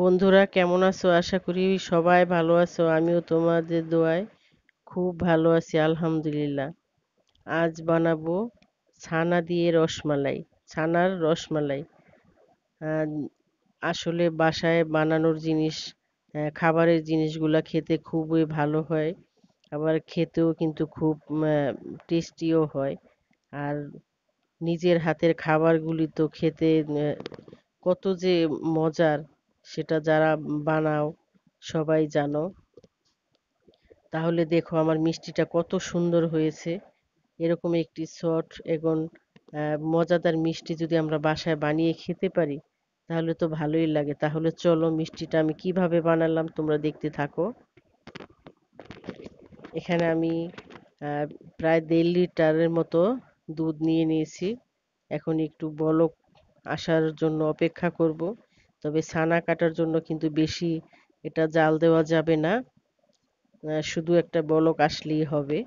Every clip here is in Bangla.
বন্ধুরা, কেমন আছো? আশা করি সবাই ভালো আছো। আমিও তোমাদের দোয়ায় খুব ভালো আছি, আলহামদুলিল্লাহ। আজ বানাবো ছানা দিয়ে রসমালাই, ছানার রসমালাই। আসলে বাসায় বানানোর জিনিস খাবারের জিনিসগুলা খেতে খুবই ভালো হয়। আবার খেতেও কিন্তু খুব টেস্টিও হয়। আর নিজের হাতের খাবারগুলি তো খেতে কত যে মজার। সেটা যারা বানাও, সবাই জানো। তাহলে দেখো আমার মিষ্টিটা কত সুন্দর হয়েছে। এরকম একটি শর্ট এবং মজাদার মিষ্টি যদি আমরা বাসায় বানিয়ে খেতে পারি, তাহলে তো ভালোই লাগে। তাহলে চলো মিষ্টিটা আমি কীভাবে বানালাম তোমরা দেখতে থাকো। এখানে আমি প্রায় দেড় লিটারের মতো দুধ নিয়ে নিয়েছি। এখন একটু বলক আসার জন্য অপেক্ষা করব। তবে ছানা কাটার জন্য কিন্তু বেশি এটা জাল দেওয়া যাবে না। শুধু একটা বলক আসলেই হবে।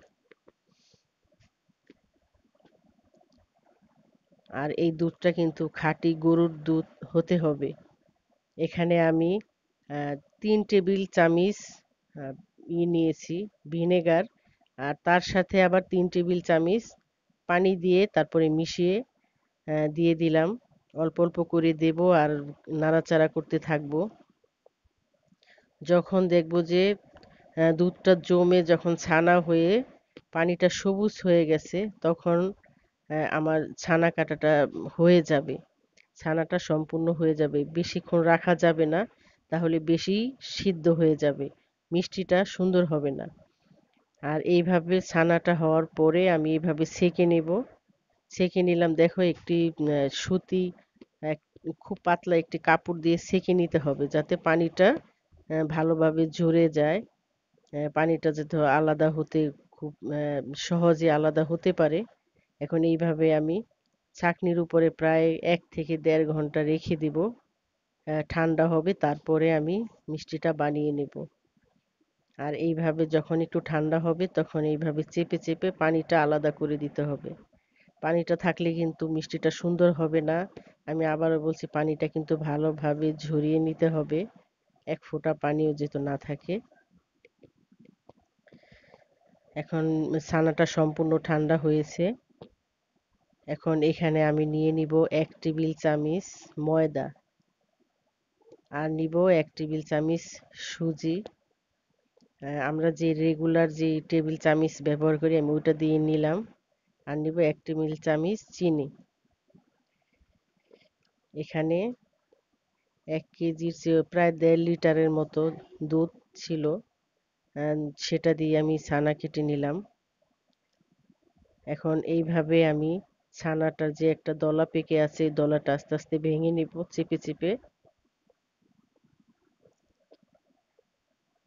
আর এই দুধটা কিন্তু খাঁটি গরুর দুধ হতে হবে। এখানে আমি তিন টেবিল চামিচ ই নিয়েছি, ভিনেগার। আর তার সাথে আবার তিন টেবিল চামিচ পানি দিয়ে তারপরে মিশিয়ে দিয়ে দিলাম। অল্প অল্প করে দেব আর নাড়াচাড়া করতে থাকব। যখন দেখব যে দুধটা জমে যখন ছানা হয়ে পানিটা সবুজ হয়ে গেছে, তখন আমার ছানা কাটাটা হয়ে যাবে। ছানাটা সম্পূর্ণ হয়ে যাবে। বেশিক্ষণ রাখা যাবে না, তাহলে বেশি সিদ্ধ হয়ে যাবে। মিষ্টিটা সুন্দর হবে না। আর এইভাবে ছানাটা হওয়ার পরে আমি এইভাবে সেকে নেব। সেকে নিলাম, দেখো একটি সুতি খুব পাতলা একটি কাপড় দিয়ে সেকে নিতে হবে যাতে পানিটা ভালোভাবে ঝরে যায়। পানিটা যাতে আলাদা হতে খুব সহজে আলাদা হতে পারে। এখন এইভাবে আমি ছাকনির উপরে প্রায় এক থেকে দেড় ঘণ্টা রেখে দিব। ঠান্ডা হবে তারপরে আমি মিষ্টিটা বানিয়ে নেব। আর এইভাবে যখন একটু ঠান্ডা হবে তখন এইভাবে চেপে চেপে পানিটা আলাদা করে দিতে হবে। পানিটা থাকলে কিন্তু মিষ্টিটা সুন্দর হবে না। আমি আবারও বলছি, পানিটা কিন্তু ভালোভাবে ঝরিয়ে নিতে হবে। এক ফোঁটা পানিও যেত না থাকে। এখন ছানাটা সম্পূর্ণ ঠান্ডা হয়েছে। এখন এখানে আমি নিয়ে নিব এক টেবিল চামিচ ময়দা। আর নিব এক টেবিল চামিচ সুজি। আমরা যে রেগুলার যে টেবিল চামিচ ব্যবহার করি, আমি ওইটা দিয়ে নিলাম। আর নিব এক টেবিল চামিচ চিনি। এখানে এক কেজির প্রায় দেড় লিটারের মতো দুধ ছিল সেটা দিয়ে আমি ছানা কেটে নিলাম। এখন এইভাবে আমি ছানাটার যে একটা দলা পেকে আছে, এই দলাটা আস্তে আস্তে ভেঙে নিব চেপে চেপে।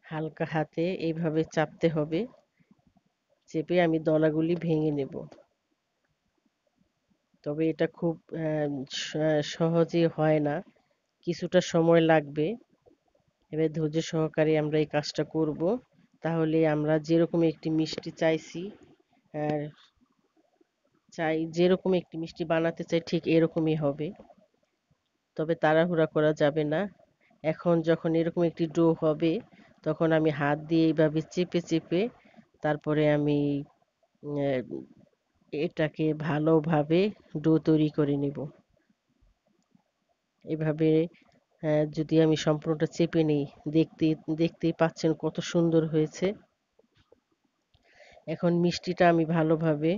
হালকা হাতে এইভাবে চাপতে হবে, চেপে আমি দলাগুলি ভেঙে নেব। তবে এটা খুব সহজে হয় না। কিছুটা সময় লাগবে। এবার ধৈর্য সহকারে আমরা এই কাজটা করব। তাহলে আমরা যেরকম একটি মিষ্টি চাইছি চাই, যেরকম একটি মিষ্টি বানাতে চাই, ঠিক এরকমই হবে। তবে তাড়াহুড়া করা যাবে না। এখন যখন এরকম একটি ডো হবে, তখন আমি হাত দিয়ে এইভাবে চেপে চেপে তারপরে আমি এটাকে ভালোভাবে ডো তৈরি করে নেব। এভাবে যদি আমি সম্পূর্ণটা চেপে নিই, দেখতে দেখতেই পাচ্ছেন কত সুন্দর হয়েছে। এখন মিষ্টিটা আমি ভালোভাবে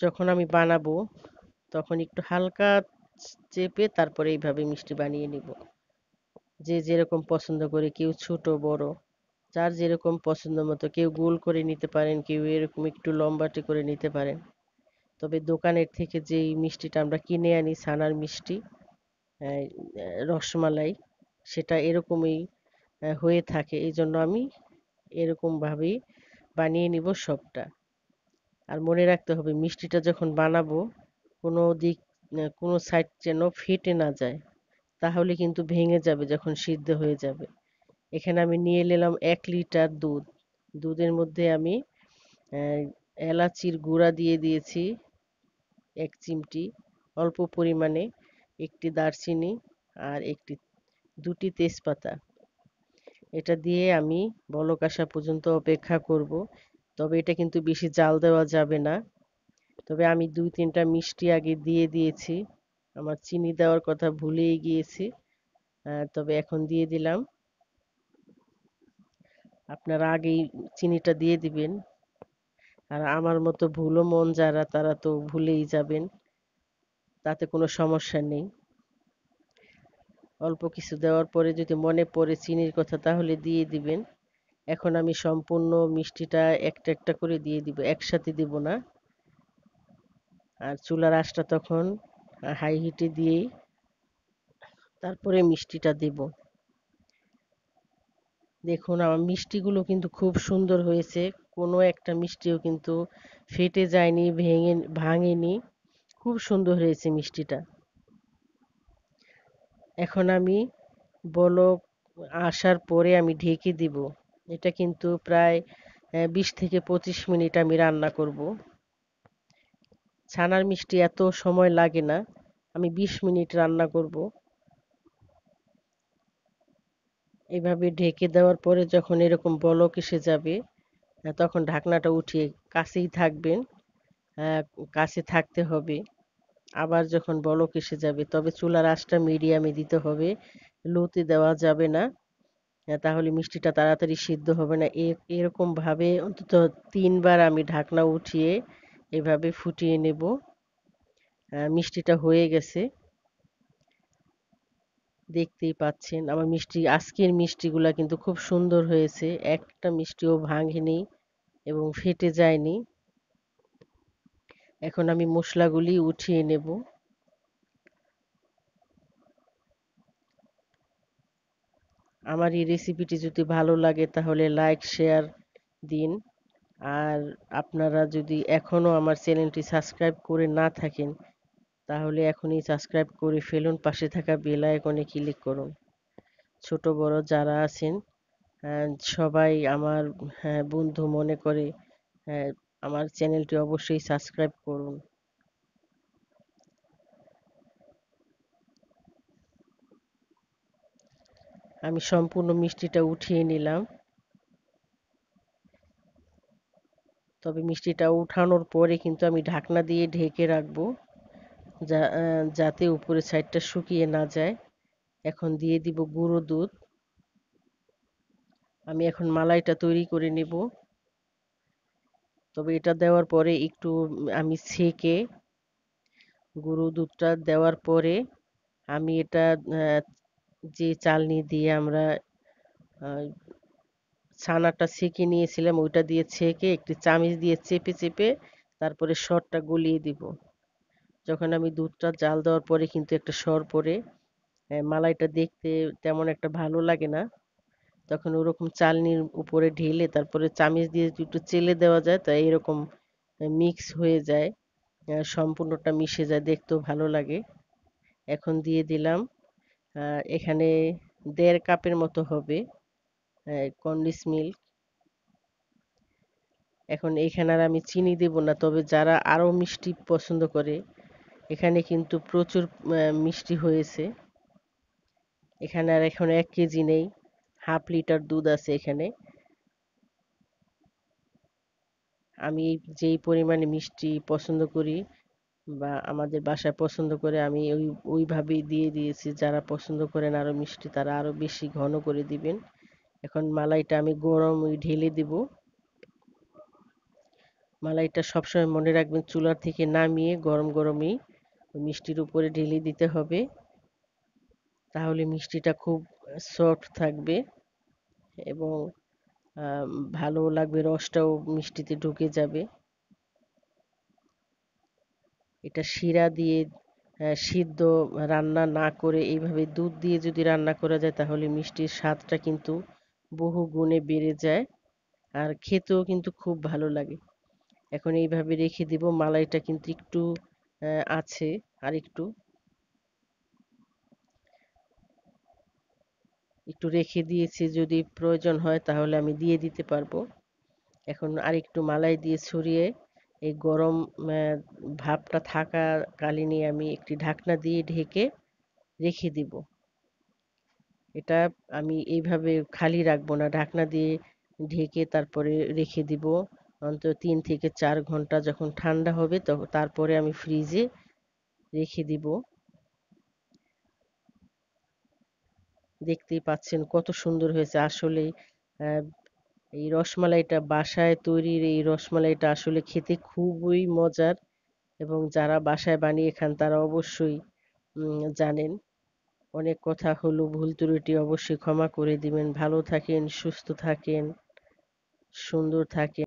যখন আমি বানাবো, তখন একটু হালকা চেপে তারপরে এইভাবে মিষ্টি বানিয়ে নিব। যে যেরকম পছন্দ করে, কেউ ছোট, বড় যার যেরকম পছন্দ মতো। কেউ গোল করে নিতে পারেন, কেউ এরকম একটু লম্বাটে করে নিতে পারেন। তবে দোকানের থেকে যেই মিষ্টিটা আমরা কিনে আনি, ছানার মিষ্টি রসমালাই, সেটা এরকমই হয়ে থাকে। এই জন্য আমি এরকমভাবেই বানিয়ে নিব সবটা। আর মনে রাখতে হবে, মিষ্টিটা যখন বানাবো, কোনো দিক কোনো সাইড যেন ফেটে না যায়, তাহলে কিন্তু ভেঙে যাবে, যখন সিদ্ধ হয়ে যাবে। এখানে আমি নিয়ে নিলাম এক লিটার দুধ। দুধের মধ্যে আমি এলাচির গুঁড়া দিয়ে দিয়েছি, এক চিমটি, অল্প পরিমাণে, একটি দারচিনি আর একটি, দুটি তেজপাতা। এটা দিয়ে আমি বলক আসা পর্যন্ত অপেক্ষা করব, তবে এটা কিন্তু বেশি জাল দেওয়া যাবে না। তবে আমি দুই তিনটা মিষ্টি আগে দিয়ে দিয়েছি, আমার চিনি দেওয়ার কথা ভুলেই গিয়েছি তবে এখন দিয়ে দিলাম। আপনারা আগেই চিনিটা দিয়ে দিবেন। আর আমার মতো ভুলো মন যারা, তারা তো ভুলেই যাবেন। তাতে কোনো সমস্যা নেই। অল্প কিছু দেওয়ার পরে যদি মনে পড়ে চিনির কথা, তাহলে দিয়ে দিবেন। এখন আমি সম্পূর্ণ মিষ্টিটা একটা একটা করে দিয়ে দিব, একসাথে দিব না। আর চুলার আঁচটা তখন হাই হিটে দিয়েই তারপরে মিষ্টিটা দেব। দেখুন, আমার মিষ্টিগুলো কিন্তু খুব সুন্দর হয়েছে। কোনো একটা মিষ্টিও কিন্তু ফেটে যায়নি, ভেঙে, ভাঙেনি। খুব সুন্দর হয়েছে মিষ্টিটা। এখন আমি বলক আসার পরে আমি ঢেকে দিব। এটা কিন্তু প্রায় বিশ থেকে পঁচিশ মিনিট আমি রান্না করব। ছানার মিষ্টি এত সময় লাগে না। আমি বিশ মিনিট রান্না করব। এভাবে ঢেকে দেওয়ার পরে যখন এরকম বলক এসে যাবে তখন ঢাকনাটা উঠিয়ে কাছেই থাকবেন কাছে থাকতে হবে। আবার যখন বলক এসে যাবে, তবে চুলার আঁচটা মিডিয়ামে দিতে হবে, লোতে দেওয়া যাবে না তাহলে মিষ্টিটা তাড়াতাড়ি সিদ্ধ হবে না। এরকম ভাবে অন্তত তিনবার আমি ঢাকনা উঠিয়ে এভাবে ফুটিয়ে নেব। মিষ্টিটা হয়ে গেছে। দেখতেই পাচ্ছেন। আমার মিষ্টি, আজকের মিষ্টিগুলা কিন্তু খুব সুন্দর হয়েছে। একটা মিষ্টিও ভাঙেনি এবং ফেটে যায়নি। এখন আমি মশলাগুলি উঠিয়ে নেব। আমার এই রেসিপিটি যদি ভালো লাগে তাহলে লাইক, শেয়ার দিন। আর আপনারা যদি এখনও আমার চ্যানেলটি সাবস্ক্রাইব করে না থাকেন তাহলে এখনই সাবস্ক্রাইব করে ফেলুন পাশে থাকা বেল আইকনে ক্লিক করুন। ছোট বড় যারা আছেন সবাই আমার হ্যাঁ, বন্ধু মনে করে হ্যাঁ, আমার চ্যানেলটি অবশ্যই সাবস্ক্রাইব করুন। আমি সম্পূর্ণ মিষ্টিটা উঠিয়ে নিলাম। তবে মিষ্টিটা উঠানোর পরে কিন্তু আমি ঢাকনা দিয়ে ঢেকে রাখব। যা যাতে উপরে সাইডটা শুকিয়ে না যায়। এখন দিয়ে দিব গুঁড়ো দুধ। আমি এখন মালাইটা তৈরি করে নেব। তবে এটা দেওয়ার পরে একটু আমি ছেঁকে গুঁড়ো দুধটা দেওয়ার পরে আমি এটা যে চালনি দিয়ে আমরা ছানাটা ছেঁকে নিয়েছিলাম, ওইটা দিয়ে ছেঁকে একটি চামিচ দিয়ে চেপে চেপে তারপরে সরটা গলিয়ে দিব। যখন আমি দুধটা জাল দেওয়ার পরে কিন্তু একটা সর পরে মালাইটা দেখতে তেমন একটা ভালো লাগে না। তখন ওরকম চালনির উপরে ঢেলে তারপরে চামিচ দিয়ে একটু চেলে দেওয়া যায় তাই এরকম মিক্স হয়ে যায় সম্পূর্ণটা মিশে যায়, দেখতেও ভালো লাগে। এখন দিয়ে দিলাম এখানে দেড় কাপের মতো হবে কন্ডিস মিল্ক। এখন এখানে আর আমি চিনি দেব না, তবে যারা আরও মিষ্টি পছন্দ করে এখানে কিন্তু প্রচুর মিষ্টি হয়েছে। এখানে আর এখন এক কেজি নেই। হাফ লিটার দুধ আছে এখানে। আমি যেই পরিমাণে মিষ্টি পছন্দ করি বা আমাদের বাসায় পছন্দ করে, আমি ওই, ওইভাবেই দিয়ে দিয়েছি। যারা পছন্দ করেন আরও মিষ্টি, তারা আরও বেশি ঘন করে দিবেন। এখন মালাইটা আমি গরম ঢেলে দিব। মালাইটা সবসময় মনে রাখবেন, চুলার থেকে নামিয়ে গরম গরমই মিষ্টির উপরে ঢেলে দিতে হবে। তাহলে মিষ্টিটা খুব সফট থাকবে এবং ভালো লাগবে, রসটাও মিষ্টিতে ঢুকে যাবে। এটা শিরা দিয়ে সিদ্ধ রান্না না করে এইভাবে দুধ দিয়ে যদি রান্না করা যায়, তাহলে মিষ্টির স্বাদটা কিন্তু বহু গুণে বেড়ে যায় আর খেতেও কিন্তু খুব ভালো লাগে। এখন এইভাবে রেখে দিব, মালাইটা কিন্তু একটু আছে। আর একটু একটু রেখে দিয়েছি যদি প্রয়োজন হয় তাহলে আমি দিয়ে দিতে পারব। এখন আর একটু মালাই দিয়ে ছড়িয়ে এই গরম ভাবটা থাকাকালীনই আমি একটি ঢাকনা দিয়ে ঢেকে রেখে দিব। এটা আমি এইভাবে খালি রাখব না, ঢাকনা দিয়ে ঢেকে তারপরে রেখে দিব। অন্তত তিন থেকে চার ঘণ্টা যখন ঠান্ডা হবে তখন তারপরে আমি ফ্রিজে রেখে দিব। দেখতেই পাচ্ছেন কত সুন্দর হয়েছে। আসলে এই রসমালাইটা বাসায় তৈরির এই রসমালাইটা আসলে খেতে খুবই মজার এবং যারা বাসায় বানিয়ে খান তারা অবশ্যই জানেন। অনেক কথা হলো, ভুল ত্রুটি অবশ্যই ক্ষমা করে দিবেন। ভালো থাকেন, সুস্থ থাকেন, সুন্দর থাকেন।